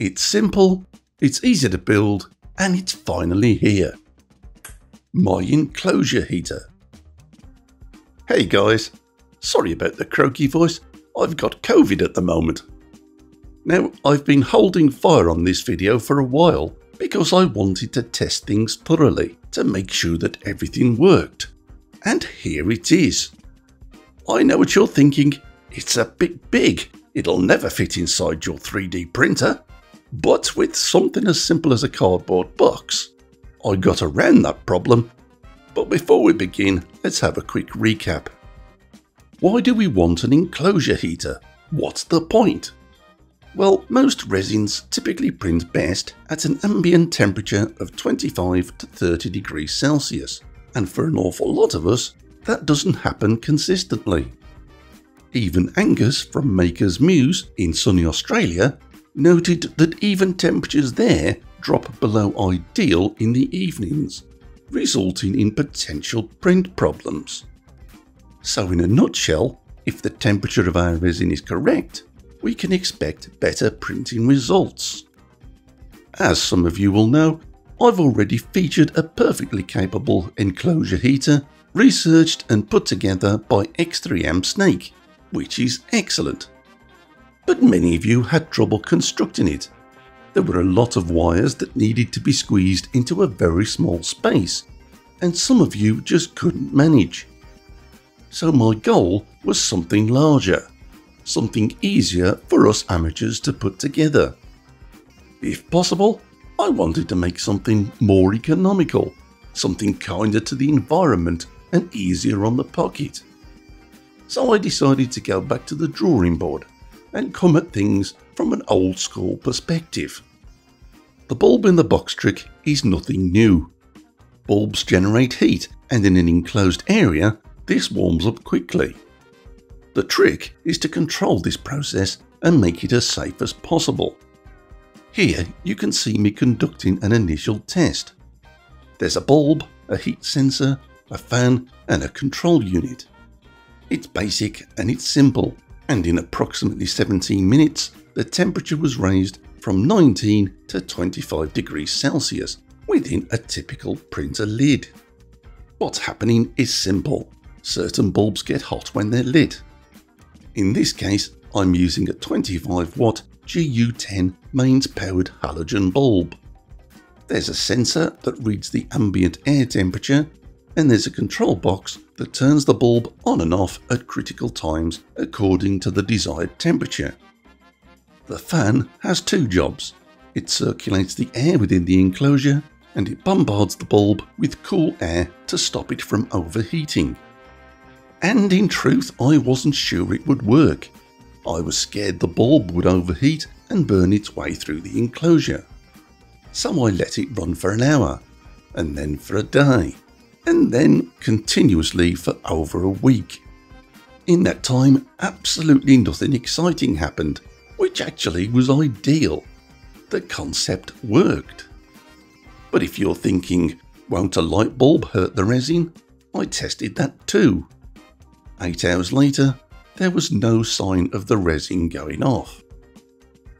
It's simple, it's easy to build, and it's finally here. My enclosure heater. Hey guys, sorry about the croaky voice, I've got COVID at the moment. Now, I've been holding fire on this video for a while because I wanted to test things thoroughly to make sure that everything worked. And here it is. I know what you're thinking, it's a bit big, it'll never fit inside your 3D printer. But with something as simple as a cardboard box, I got around that problem. But before we begin, let's have a quick recap. Why do we want an enclosure heater? What's the point? Well, most resins typically print best at an ambient temperature of 25 to 30 degrees Celsius, and for an awful lot of us, that doesn't happen consistently. Even Angus from Maker's Muse in sunny Australia noted that even temperatures there drop below ideal in the evenings, resulting in potential print problems. So, in a nutshell, if the temperature of our resin is correct, we can expect better printing results. As some of you will know, I've already featured a perfectly capable enclosure heater researched and put together by X3M Snake, which is excellent but many of you had trouble constructing it. There were a lot of wires that needed to be squeezed into a very small space, and some of you just couldn't manage. So my goal was something larger, something easier for us amateurs to put together. If possible, I wanted to make something more economical, something kinder to the environment and easier on the pocket. So I decided to go back to the drawing board and come at things from an old school perspective. The bulb in the box trick is nothing new. Bulbs generate heat, and in an enclosed area, this warms up quickly. The trick is to control this process and make it as safe as possible. Here you can see me conducting an initial test. There's a bulb, a heat sensor, a fan and a control unit. It's basic and it's simple, and in approximately 17 minutes, the temperature was raised from 19 to 25 degrees Celsius within a typical printer lid. What's happening is simple. Certain bulbs get hot when they're lit. In this case, I'm using a 25 watt GU10 mains powered halogen bulb. There's a sensor that reads the ambient air temperature and there's a control box that turns the bulb on and off at critical times according to the desired temperature. The fan has two jobs. It circulates the air within the enclosure and it bombards the bulb with cool air to stop it from overheating. And in truth, I wasn't sure it would work. I was scared the bulb would overheat and burn its way through the enclosure. So I let it run for an hour, and then for a day, and then continuously for over a week. In that time, absolutely nothing exciting happened, which actually was ideal. The concept worked. But if you're thinking, won't a light bulb hurt the resin? I tested that too. Eight hours later, there was no sign of the resin going off.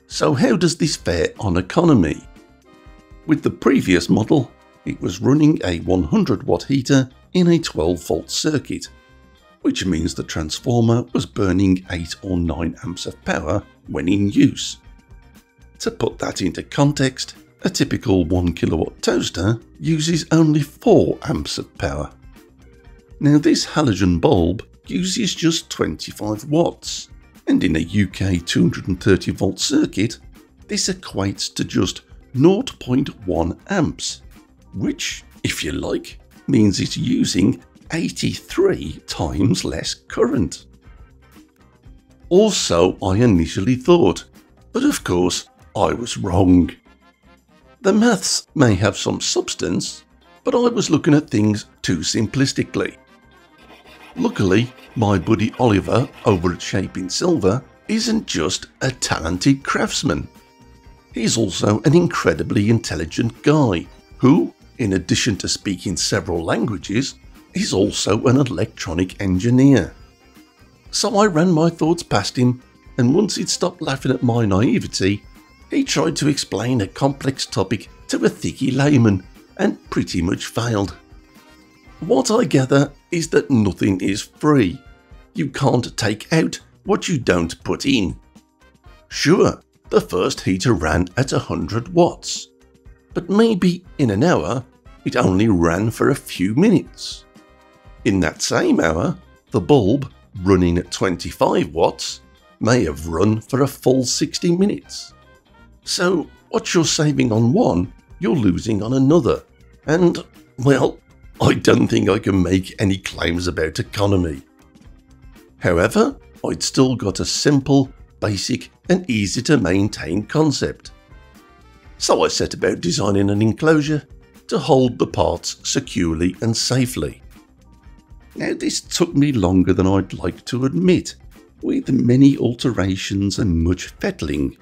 So how does this fare on economy? With the previous model, it was running a 100 watt heater in a 12 volt circuit, which means the transformer was burning 8 or 9 amps of power when in use. To put that into context, a typical 1 kilowatt toaster uses only 4 amps of power. Now this halogen bulb uses just 25 watts, and in a UK 230 volt circuit, this equates to just 0.1 amps which, if you like, means it's using 83 times less current. Also, I initially thought, but of course, I was wrong. The maths may have some substance, but I was looking at things too simplistically. Luckily, my buddy Oliver over at Shaping Silver isn't just a talented craftsman. He's also an incredibly intelligent guy who, in addition to speaking several languages, he's also an electronic engineer. So I ran my thoughts past him, and once he'd stopped laughing at my naivety, He tried to explain a complex topic to a thicky layman and pretty much failed. What I gather is that nothing is free. You can't take out what you don't put in. Sure, the first heater ran at 100 watts, but maybe in an hour it only ran for a few minutes. In that same hour, the bulb, running at 25 watts, may have run for a full 60 minutes. So, what you're saving on one, you're losing on another. And, well, I don't think I can make any claims about economy. However, I'd still got a simple, basic, and easy to maintain concept. So I set about designing an enclosure to hold the parts securely and safely. Now, this took me longer than I'd like to admit, with many alterations and much fettling,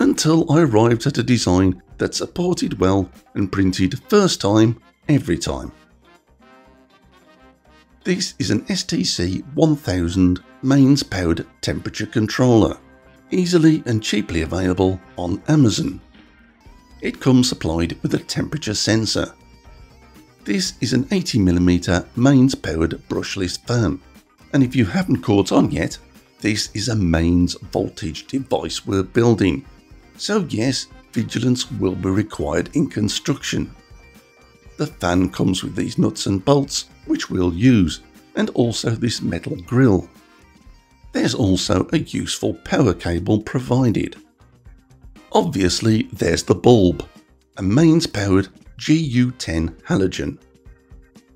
until I arrived at a design that supported well and printed first time, every time. This is an STC 1000 mains powered temperature controller, easily and cheaply available on Amazon. It comes supplied with a temperature sensor. This is an 80mm mains powered brushless fan, and if you haven't caught on yet, this is a mains voltage device we're building. So yes, vigilance will be required in construction. The fan comes with these nuts and bolts which we'll use, and also this metal grill. There's also a useful power cable provided. Obviously there's the bulb, a mains powered GU10 halogen.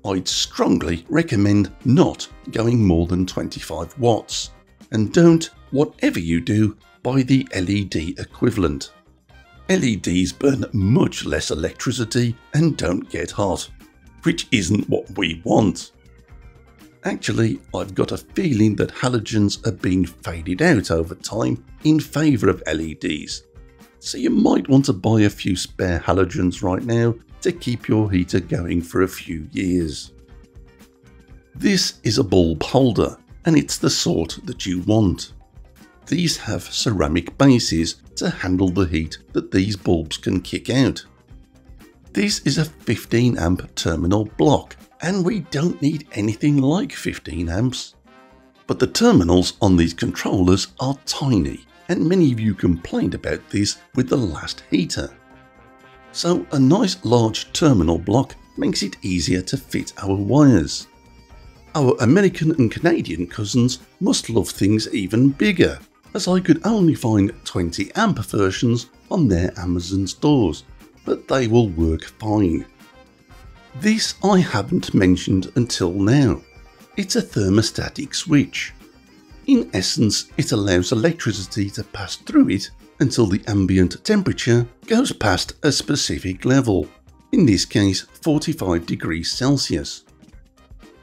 I'd strongly recommend not going more than 25 watts, and don't, whatever you do, buy the LED equivalent. LEDs burn much less electricity and don't get hot, which isn't what we want. Actually, I've got a feeling that halogens are being faded out over time in favour of LEDs, so you might want to buy a few spare halogens right now to keep your heater going for a few years. This is a bulb holder, and it's the sort that you want. These have ceramic bases to handle the heat that these bulbs can kick out. This is a 15 amp terminal block and we don't need anything like 15 amps. But the terminals on these controllers are tiny and many of you complained about this with the last heater. So a nice large terminal block makes it easier to fit our wires. Our American and Canadian cousins must love things even bigger as I could only find 20 amp versions on their Amazon stores, but they will work fine. This I haven't mentioned until now. It's a thermostatic switch. In essence, it allows electricity to pass through it until the ambient temperature goes past a specific level, in this case 45 degrees Celsius.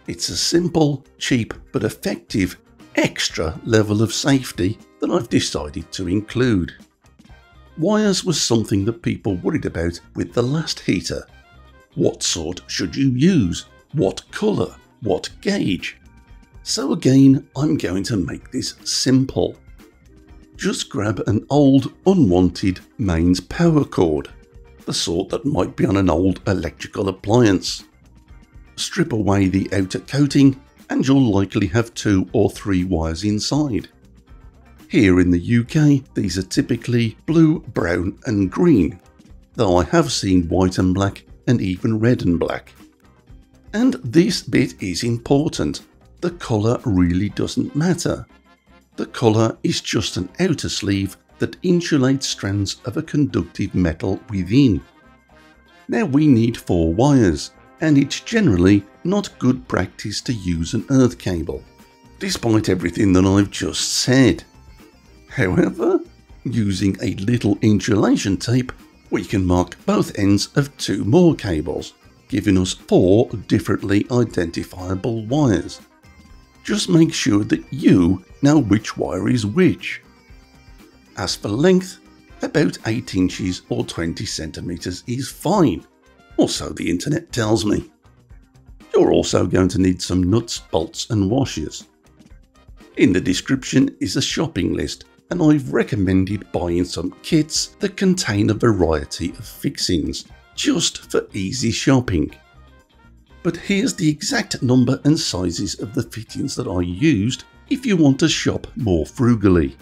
It's a simple, cheap but effective extra level of safety that I've decided to include. Wires was something that people worried about with the last heater. What sort should you use? What colour? What gauge? So again, I'm going to make this simple. Just grab an old, unwanted mains power cord, the sort that might be on an old electrical appliance. Strip away the outer coating and you'll likely have two or three wires inside. Here in the UK, these are typically blue, brown and green, though I have seen white and black and even red and black. And this bit is important. The colour really doesn't matter. The colour is just an outer sleeve that insulates strands of a conductive metal within. Now we need four wires, and it's generally not good practice to use an earth cable, despite everything that I've just said. However, using a little insulation tape, we can mark both ends of two more cables, giving us four differently identifiable wires. Just make sure that you know which wire is which. As for length, about 8 inches or 20 centimeters is fine, or so the internet tells me. You're also going to need some nuts, bolts and washers. In the description is a shopping list and I've recommended buying some kits that contain a variety of fixings, just for easy shopping. But here's the exact number and sizes of the fittings that I used if you want to shop more frugally.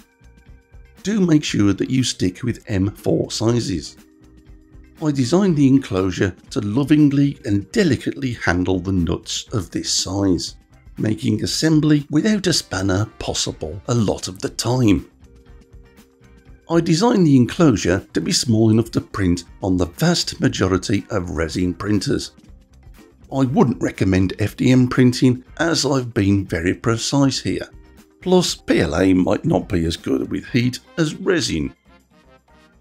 Do make sure that you stick with M4 sizes. I designed the enclosure to lovingly and delicately handle the nuts of this size, making assembly without a spanner possible a lot of the time. I designed the enclosure to be small enough to print on the vast majority of resin printers. I wouldn't recommend FDM printing as I've been very precise here. Plus PLA might not be as good with heat as resin.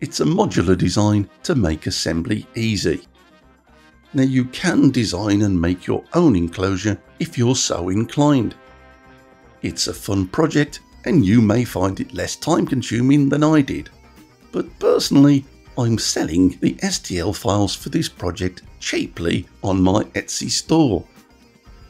It's a modular design to make assembly easy. Now you can design and make your own enclosure if you're so inclined. It's a fun project and you may find it less time consuming than I did. But personally, I'm selling the STL files for this project cheaply on my Etsy store.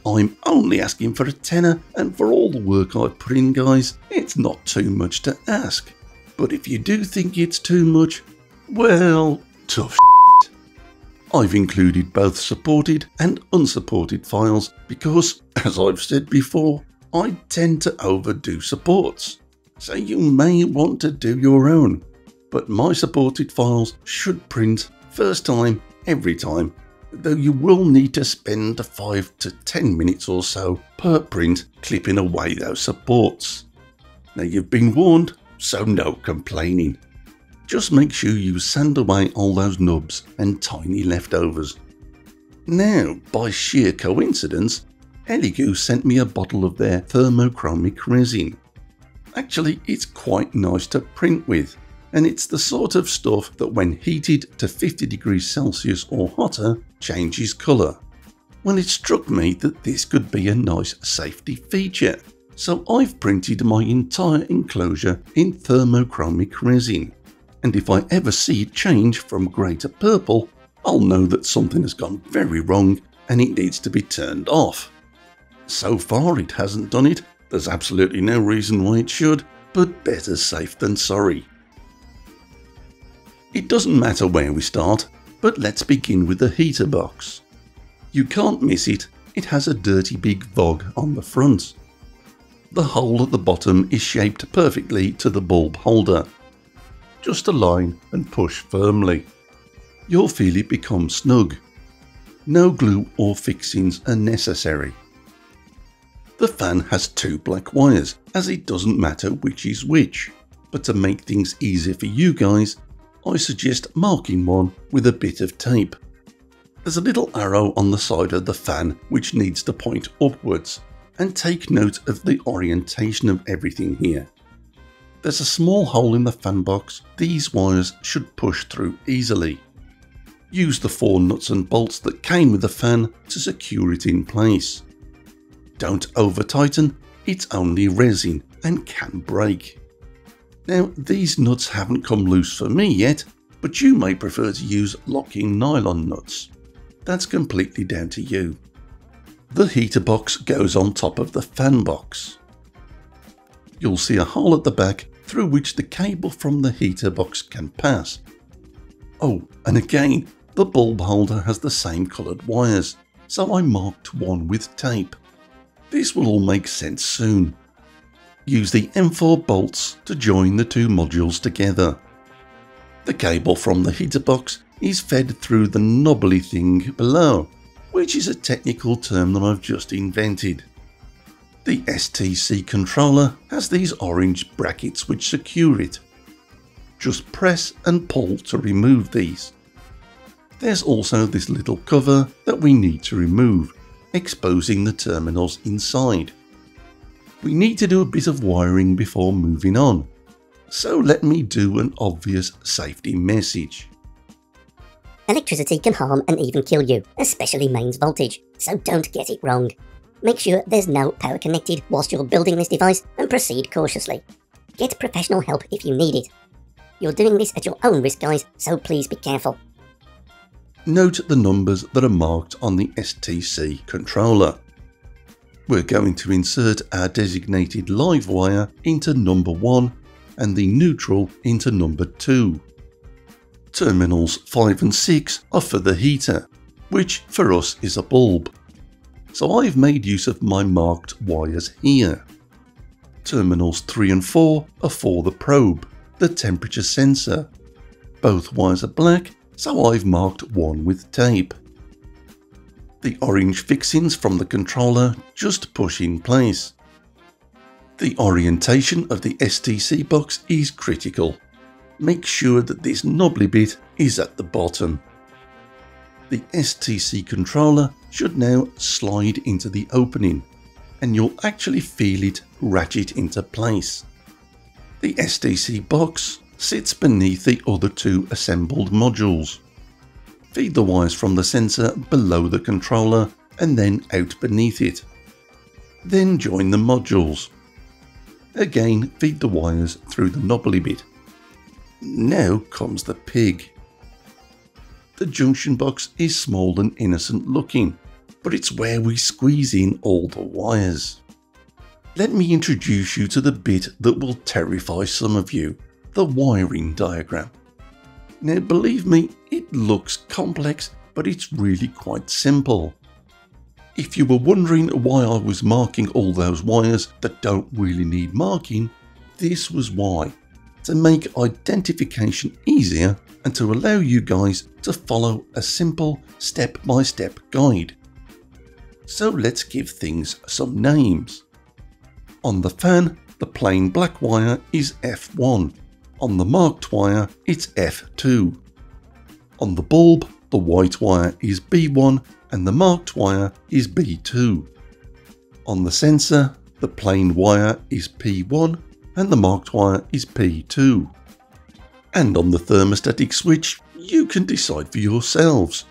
I'm only asking for a tenner, and for all the work I've put in, guys, it's not too much to ask. But if you do think it's too much, well, tough shit. I've included both supported and unsupported files because, as I've said before, I tend to overdo supports, so you may want to do your own. But my supported files should print first time, every time, though you will need to spend 5 to 10 minutes or so per print clipping away those supports. Now you've been warned, so no complaining. Just make sure you sand away all those nubs and tiny leftovers. Now, by sheer coincidence, Elegoo sent me a bottle of their thermochromic resin. Actually, it's quite nice to print with, and it's the sort of stuff that when heated to 50 degrees Celsius or hotter, changes colour. Well, it struck me that this could be a nice safety feature, so I've printed my entire enclosure in thermochromic resin. And if I ever see it change from grey to purple, I'll know that something has gone very wrong and it needs to be turned off. So far, it hasn't done it. There's absolutely no reason why it should, but better safe than sorry. It doesn't matter where we start, but let's begin with the heater box. You can't miss it, it has a dirty big VOG on the front. The hole at the bottom is shaped perfectly to the bulb holder. Just align and push firmly. You'll feel it become snug. No glue or fixings are necessary. The fan has two black wires, as it doesn't matter which is which. But to make things easier for you guys, I suggest marking one with a bit of tape. There's a little arrow on the side of the fan which needs to point upwards, and take note of the orientation of everything here. There's a small hole in the fan box these wires should push through easily. Use the four nuts and bolts that came with the fan to secure it in place. Don't over tighten, it's only resin and can break. Now these nuts haven't come loose for me yet, but you may prefer to use locking nylon nuts. That's completely down to you. The heater box goes on top of the fan box. You'll see a hole at the back through which the cable from the heater box can pass. Oh, and again, the bulb holder has the same coloured wires, so I marked one with tape. This will all make sense soon. Use the M4 bolts to join the two modules together. The cable from the heater box is fed through the knobbly thing below, which is a technical term that I've just invented. The STC controller has these orange brackets which secure it. Just press and pull to remove these. There's also this little cover that we need to remove exposing the terminals inside. We need to do a bit of wiring before moving on, so let me do an obvious safety message. Electricity can harm and even kill you, especially mains voltage, so don't get it wrong. Make sure there's no power connected whilst you're building this device and proceed cautiously. Get professional help if you need it. You're doing this at your own risk guys, so please be careful. Note the numbers that are marked on the STC controller. We're going to insert our designated live wire into number 1 and the neutral into number 2. Terminals 5 and 6 are for the heater, which for us is a bulb. So I've made use of my marked wires here. Terminals 3 and 4 are for the probe, the temperature sensor. Both wires are black, so I've marked one with tape. The orange fixings from the controller just push in place. The orientation of the STC box is critical. Make sure that this knobbly bit is at the bottom. The STC controller should now slide into the opening and you'll actually feel it ratchet into place. The STC box sits beneath the other two assembled modules. Feed the wires from the sensor below the controller and then out beneath it. Then join the modules. Again feed the wires through the knobbly bit. Now comes the pig. The junction box is small and innocent looking, but it's where we squeeze in all the wires. Let me introduce you to the bit that will terrify some of you, the wiring diagram. Now believe me, it looks complex, but it's really quite simple. If you were wondering why I was marking all those wires that don't really need marking, this was why. To make identification easier and to allow you guys to follow a simple step-by-step -step guide. So let's give things some names. On the fan, the plain black wire is F1. On the marked wire, it's F2. On the bulb, the white wire is B1 and the marked wire is B2. On the sensor, the plain wire is P1 and the marked wire is P2. And on the thermostatic switch, you can decide for yourselves.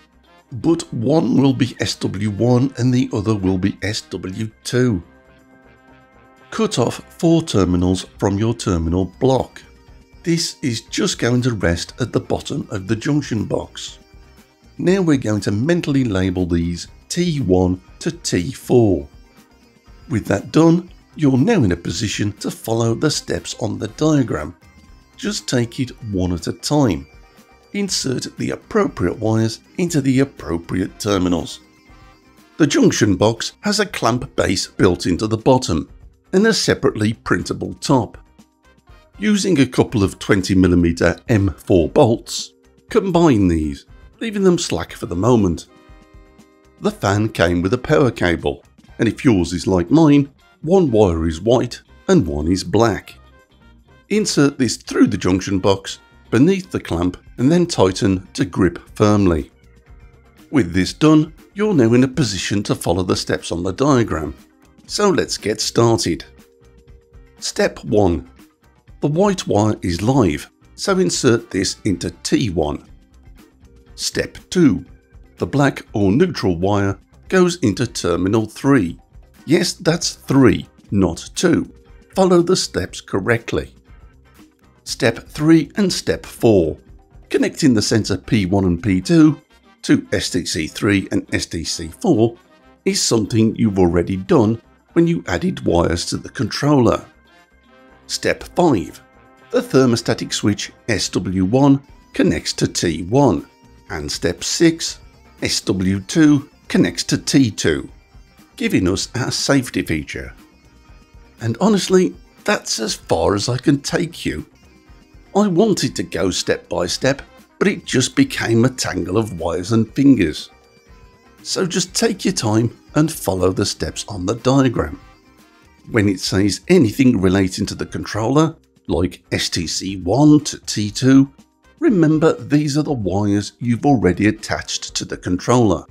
But one will be SW1 and the other will be SW2. Cut off four terminals from your terminal block. This is just going to rest at the bottom of the junction box. Now we're going to mentally label these T1 to T4. With that done, you're now in a position to follow the steps on the diagram. Just take it one at a time. Insert the appropriate wires into the appropriate terminals. The junction box has a clamp base built into the bottom and a separately printable top. Using a couple of 20mm M4 bolts, combine these leaving them slack for the moment. The fan came with a power cable, and if yours is like mine, one wire is white and one is black. Insert this through the junction box, beneath the clamp, and then tighten to grip firmly. With this done, you're now in a position to follow the steps on the diagram. So let's get started. Step 1. The white wire is live, so insert this into T1. Step 2. The black or neutral wire goes into terminal 3. Yes, that's 3, not 2. Follow the steps correctly. Step 3 and Step 4. Connecting the sensor P1 and P2 to STC3 and STC4 is something you've already done when you added wires to the controller. Step 5. The thermostatic switch SW1 connects to T1 and step 6, SW2 connects to T2, giving us our safety feature. And honestly, that's as far as I can take you. I wanted to go step by step, but it just became a tangle of wires and fingers. So just take your time and follow the steps on the diagram. When it says anything relating to the controller, like STC1 to T2, Remember, these are the wires you've already attached to the controller.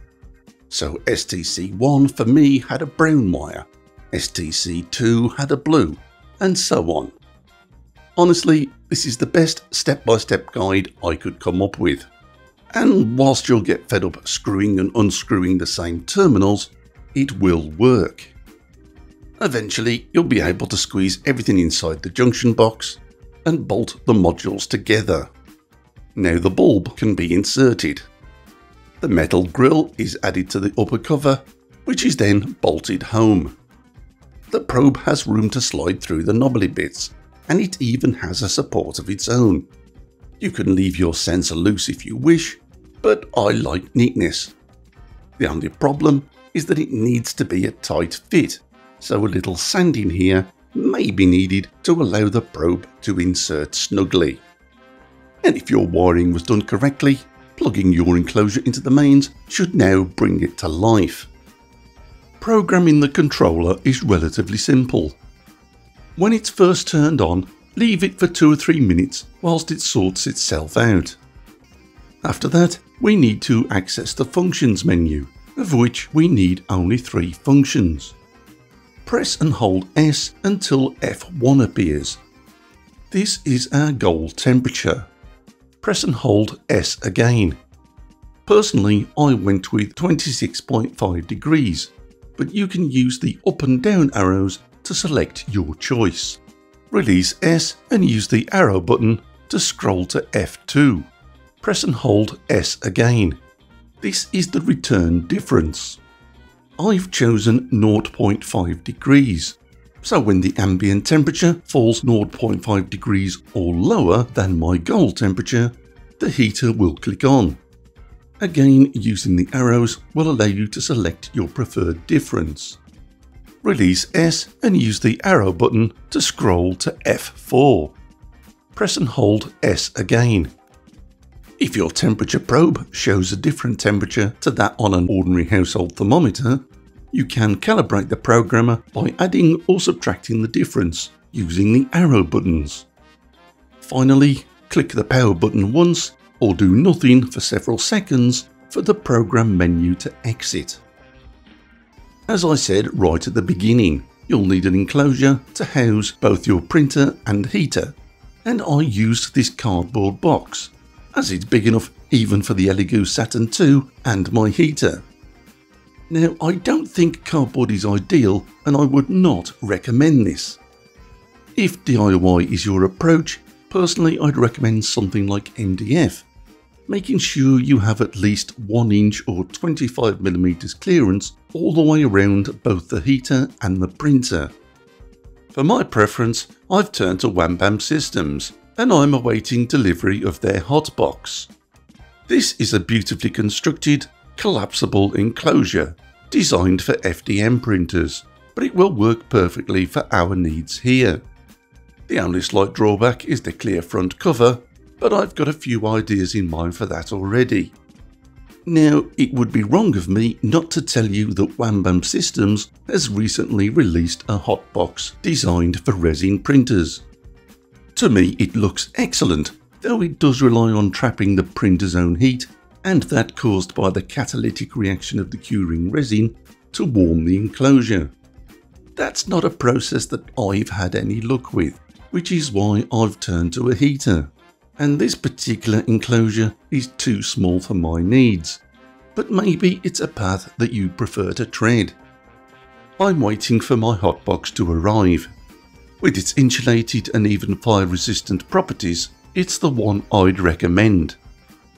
So STC1 for me had a brown wire, STC2 had a blue, and so on. Honestly, this is the best step-by-step -step guide I could come up with. And whilst you'll get fed up screwing and unscrewing the same terminals, it will work. Eventually, you'll be able to squeeze everything inside the junction box and bolt the modules together. Now the bulb can be inserted. The metal grill is added to the upper cover, which is then bolted home. The probe has room to slide through the knobbly bits, and it even has a support of its own. You can leave your sensor loose if you wish, but I like neatness. The only problem is that it needs to be a tight fit, so a little sanding here may be needed to allow the probe to insert snugly. And if your wiring was done correctly, plugging your enclosure into the mains should now bring it to life. Programming the controller is relatively simple. When it's first turned on, leave it for 2 or 3 minutes whilst it sorts itself out. After that, we need to access the functions menu, of which we need only 3 functions. Press and hold S until F1 appears. This is our goal temperature. Press and hold S again. Personally, I went with 26.5 degrees but you can use the up and down arrows to select your choice. Release S and use the arrow button to scroll to F2. Press and hold S again. This is the return difference. I've chosen 0.5 degrees, so when the ambient temperature falls 0.5 degrees or lower than my goal temperature, the heater will click on. Again, using the arrows will allow you to select your preferred difference. Release S and use the arrow button to scroll to F4. Press and hold S again. If your temperature probe shows a different temperature to that on an ordinary household thermometer, you can calibrate the programmer by adding or subtracting the difference using the arrow buttons. Finally, click the power button once or do nothing for several seconds for the program menu to exit. As I said right at the beginning, you'll need an enclosure to house both your printer and heater, and I used this cardboard box, as it's big enough even for the Elegoo Saturn II and my heater. Now I don't think cardboard is ideal and I would not recommend this. If DIY is your approach, personally I'd recommend something like MDF, making sure you have at least 1 inch or 25mm clearance all the way around both the heater and the printer. For my preference, I've turned to Wham Systems and I'm awaiting delivery of their hotbox. This is a beautifully constructed, collapsible enclosure designed for FDM printers, but it will work perfectly for our needs here. The only slight drawback is the clear front cover but I've got a few ideas in mind for that already. Now, it would be wrong of me not to tell you that Wham Bam Systems has recently released a hotbox designed for resin printers. To me, it looks excellent, though it does rely on trapping the printer's own heat, and that caused by the catalytic reaction of the curing resin to warm the enclosure. That's not a process that I've had any luck with, which is why I've turned to a heater and this particular enclosure is too small for my needs, but maybe it's a path that you prefer to tread. I'm waiting for my hotbox to arrive. With its insulated and even fire resistant properties, it's the one I'd recommend,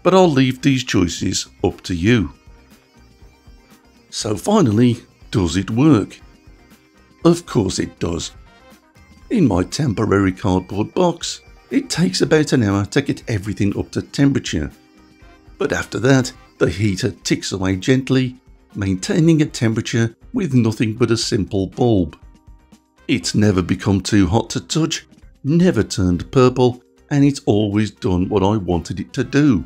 but I'll leave these choices up to you. So finally, does it work? Of course it does. In my temporary cardboard box, it takes about an hour to get everything up to temperature. But after that, the heater ticks away gently, maintaining a temperature with nothing but a simple bulb. It's never become too hot to touch, never turned purple, and it's always done what I wanted it to do.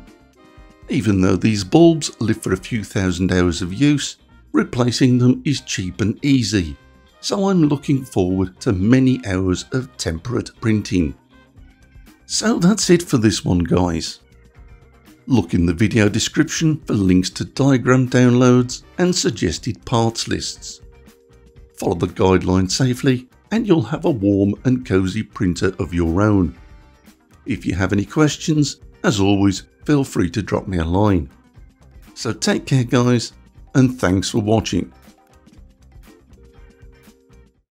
Even though these bulbs live for a few thousand hours of use, replacing them is cheap and easy, so I'm looking forward to many hours of temperate printing. So that's it for this one guys. Look in the video description for links to diagram downloads and suggested parts lists. Follow the guidelines safely and you'll have a warm and cosy printer of your own. If you have any questions, as always, feel free to drop me a line. So take care guys, and thanks for watching.